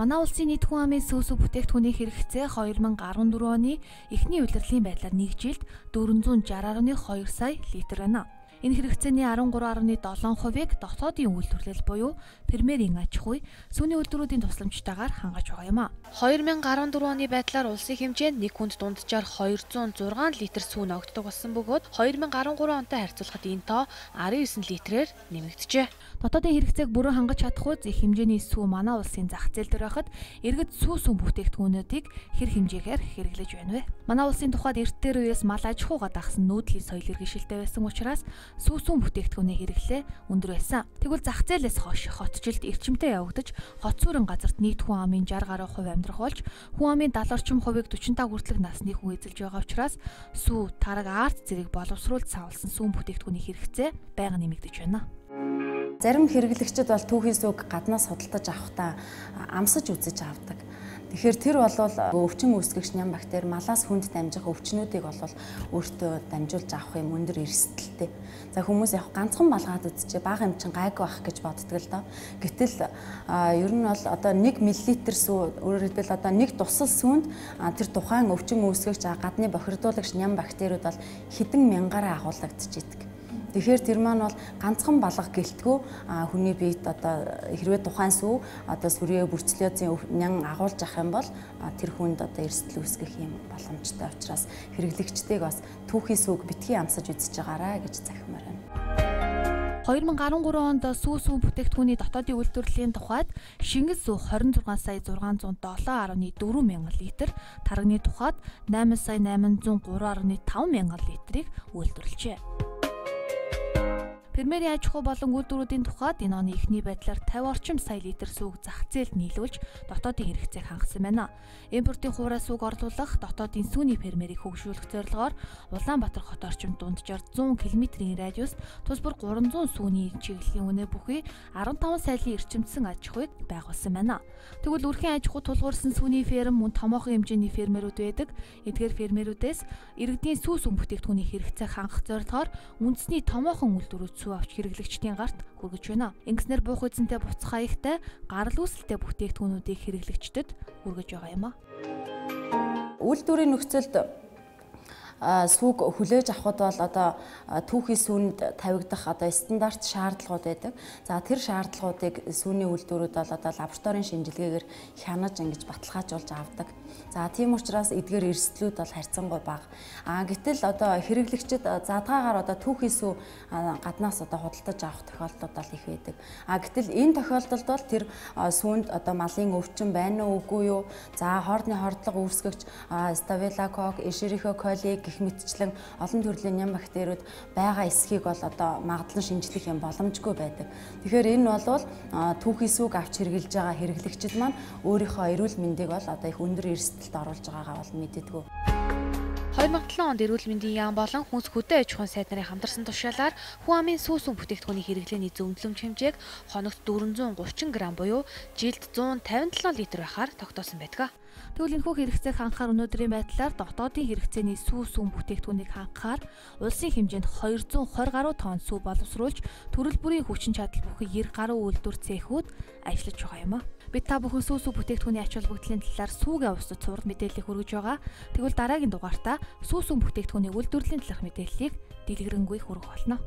Манай улсын нийт хүн амын сүүсүү бүтээгдэхүүний хэрэгцээ 2014 оны эхний улирлын байдлаар нэг жилд 460.2 сая литр байна. Энэ хэрэгцээний 13.7%-ыг дотоодын үйлдвэрлэл буюу Примерийн аж ахуй сүүний үйлдвэрүүдийн тусламжтайгаар хангаж байгаа юм а. 2014 оны байдлаар улсын хэмжээнд нэг хүнд дунджаар 206 литр сүүн огддог болсон бөгөөд 2013 онтой харьцуулахад энэ тоо 19 литрээр нэмэгджээ. Дотоодын хэрэгцээг бүрэн хангаж чадахгүй их хэмжээний сүү манай улсын зах зээл дээр байхад иргэд сүү сүм бүтээгдэхүүнүүдийг хэр хэмжээгээр хэрэглэж байна вэ? Манай улсын тухайд эрт дээр үеэс мал аж ахуйгаа дагсан нүүдлийн соёл иргэншилтэй байсан учраас сүүсүүн бүтээгдэхүүний хэрэглээ өндөр байсан. Тэгвэл зах зээлээс хойш хотжилд эрчимтэй явагдаж хот сүрэн газарт нийт хүн амын 60 гаруй хувь амьдрах болж хүн амын 70 орчим хувийг 45 хүртэлх насны хүн эзэлж байгаа учраас сүү, тараг, арт зэрэг боловсруулж савлсан сүүн бүтээгдэхүүний хэрэгцээ байнга нэмэгдэж байна. Зарим хэрэглэгчид бол түүхийн сүг гаднаас худалдаж авахдаа амсаж үзэж авдаг. Тэгэхээр тэр бол өвчин үүсгэгч ням бактери малаас хүнд дамжих өвчнүүдийг бол өөртөө дамжуулж авах юм өндөр эрсдэлтэй. За хүмүүс яг ганцхан малгаад үзчихээ бага юм чин гайгүй байх гэж боддог л доо. Гэтэл ер нь бол одоо 1 мл сүү өөрөөр хэлбэл одоо нэг тусал сүүнд тэр тухайн өвчин үүсгэгч гадны бохирдуулагч ням бактериуд бол хэдэн мянгаараа агуулгадчихийдэг. Тэгэхээр тэр маань бол ганцхан балга гэлтгүү хүний биед одоо хэрвээ тухайн сүү одоо сүрээ бүрцлиозын нян агуулж ах юм бол тэр хүнд одоо эрсдэл үүсгэх юм боломжтой учраас хэрэглэгчдийг бас түүхий сүг битгий амсаж үзэж байгаарай гэж захимаар байна. 2013 онд сүү сүү бүтээгдэхүүний дотоодын үйлдвэрлэлийн тухайд шингэл сүү 26 сая 607.4 мянган литр, тарганы тухайд 8 сая 803.5 мянган литрийг үйлдвэрлэжээ. Фермерийн аж ахуй болон үйлдвэрүүдийн тухайд энэ оны эхний байдлаар 50 орчим сая литр сүг зах зээлд нийлүүлж дотоодын хэрэгцээг хангасан байна. Импортын хуваараа сүг орлуулах дотоодын сүүний фермерийг хөгжүүлэх зорилгоор Улаанбаатар хот орчим дунджаар 100 км-ийн радиуст тус бүр 300 сүүний чиглэлийн үнэ бүхий 15 сайлын эрчимдсэн аж ахуйг байгуулсан байна. Тэгвэл үрхийн аж ахуй тулгуурсан сүүний ферм мөн томоохон хэмжээний фермерүүд байдаг. Эдгээр фермерүүдээс иргэдийн сүү сүм бүтээгдэхүүний хэрэгцээг хангах зорилгоор үндэсний томоохон үйлдвэрүүд илүү авч хэрэглэгчдийн гарт хүргэж байна. Ингэснээр буух эзэнтэй буцах хаягтай гарал үүсэлтэй бүтээгдэхүүнүүдийг хэрэглэгчдэд хүргэж байгаа юм а. Үйлдвэрийн нөхцөлд сүг хүлээж авахд бол одоо түүхий сүүнд тавигдах одоо стандарт шаардлагууд байдаг. За тэр шаардлагуудыг сүүний үйлдвэрүүд бол одоо лабораторийн шинжилгээгээр хянаж ингэж баталгаажуулж авдаг. За тийм учраас эдгээр эрсдлүүд бол харьцангуй бага. А гэтэл одоо хэрэглэгчид задгаагаар одоо түүхий сүү гаднаас одоо худалдаж авах тохиолдлууд бол их байдаг. А гэтэл энэ тохиолдолд бол тэр сүүнд одоо малын өвчин байна уу үгүй юу? За хоорны хордлого үүсгэгч Staphylococcus, Escherichia гэх мэтчлэн олон төрлийн ням бактериуд байгаа эсхийг бол одоо магадлан шинжлэх юм боломжгүй байдаг. Тэгэхээр энэ бол түүхий сүг авч хэрглэж байгаа хэрэглэгчид маань өөрийнхөө эрүүл мэндийг бол одоо их өндөр эрсдэлд оруулж байгаагаа бол мэддэггүй. 2007 онд эрүүл мэндийн яам болон хүнс хөдөө аж ахуйн сайд нарын хамтарсан тушаалаар хүн амын сүүсүн бүтээгдэхүүний хэрэглээний зөвлөмж хэмжээг хоногт 430 г буюу жилд 157 литр байхаар тогтоосон байдаг. Тэгвэл энэхүү хэрэгцээг хангахаар өнөөдрийн байдлаар дотоодын хэрэгцээний сүү сүм бүтээгдэхүүнийг хангахаар улсын хэмжээнд 220 гаруй тонн сүү боловсруулж төрөл бүрийн хүчин чадал бүхий 90 гаруй үйлдвэр цехүүд ажиллаж байгаа юм а. Бид та бүхэн сүү сүү бүтээгдэхүүний ач холбогдлын талаар сүүгээ устд цуврал мэдээллийг хүргэж байгаа. Тэгвэл дараагийн дугаартаа сүү сүм бүтээгдэхүүний үйлдвэрлэлийн талаарх мэдээллийг дэлгэрэнгүй хүргэх болно.